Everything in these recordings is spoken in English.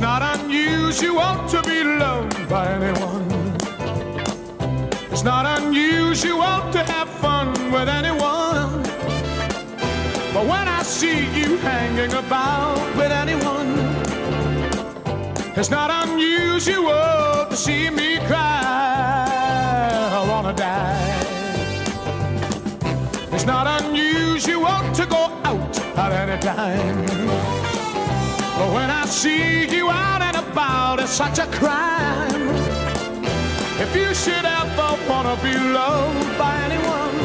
not unusual to be loved by anyone. It's not unusual to have fun with anyone. But when I see you hanging about with anyone, it's not unusual to see me cry. I wanna die. It's not unusual to go out at any time. When I see you out and about, it's such a crime. If you should ever wanna be loved by anyone,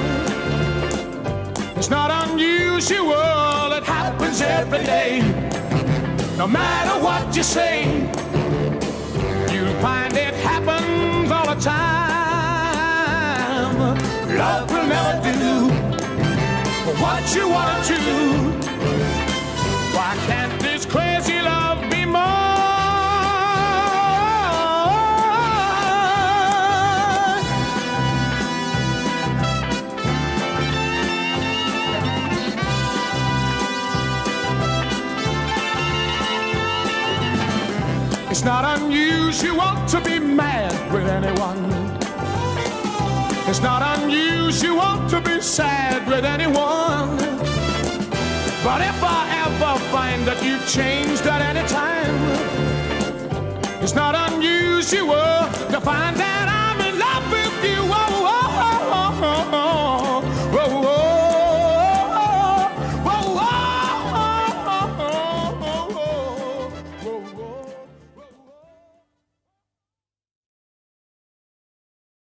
it's not unusual, it happens every day. No matter what you say, you'll find it happens all the time. Love will never do what you wanna do. It's not unusual to be mad with anyone. It's not unusual to be sad with anyone. But if I ever find that you've changed at any time, it's not unusual to find that